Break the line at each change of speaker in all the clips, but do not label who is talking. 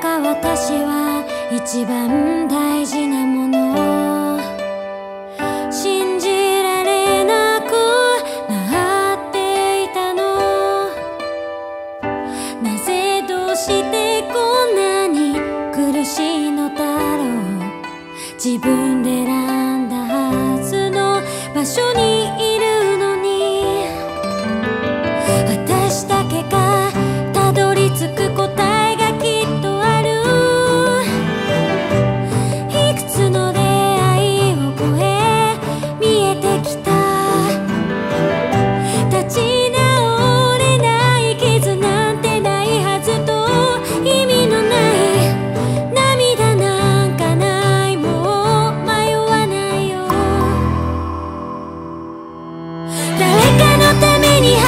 か私は一番大事なもの。信じられなくなっていたの。なぜどうしてこんなに苦しいのだろう。自分で選んだはずの場所にいる。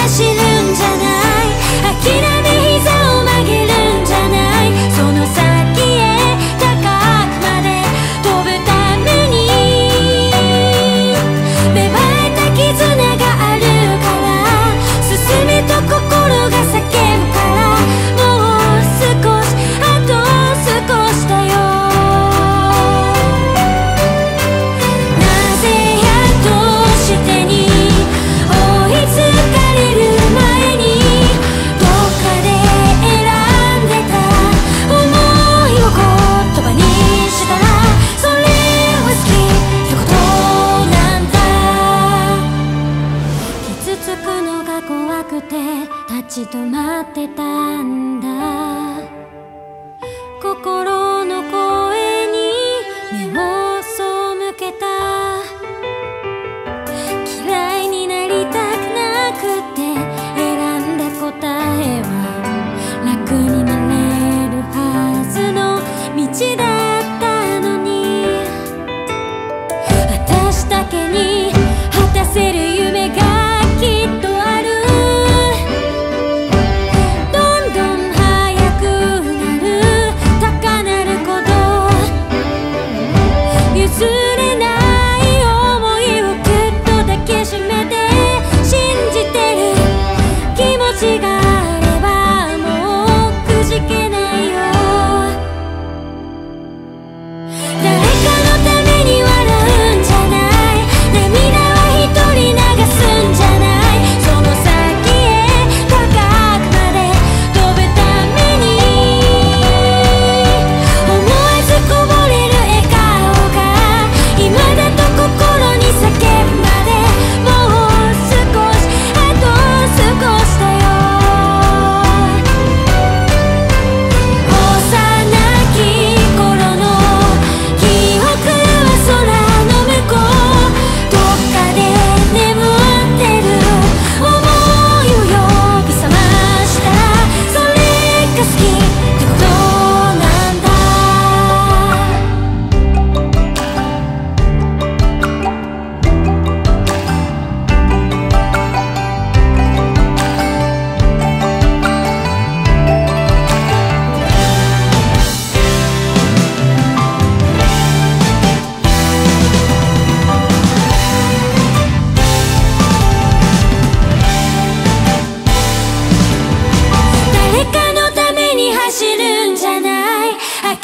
Así de 怖くて立ち止まってたんだ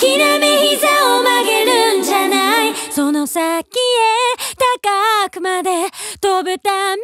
諦め膝を曲げるんじゃない。その先へ高くまで飛ぶため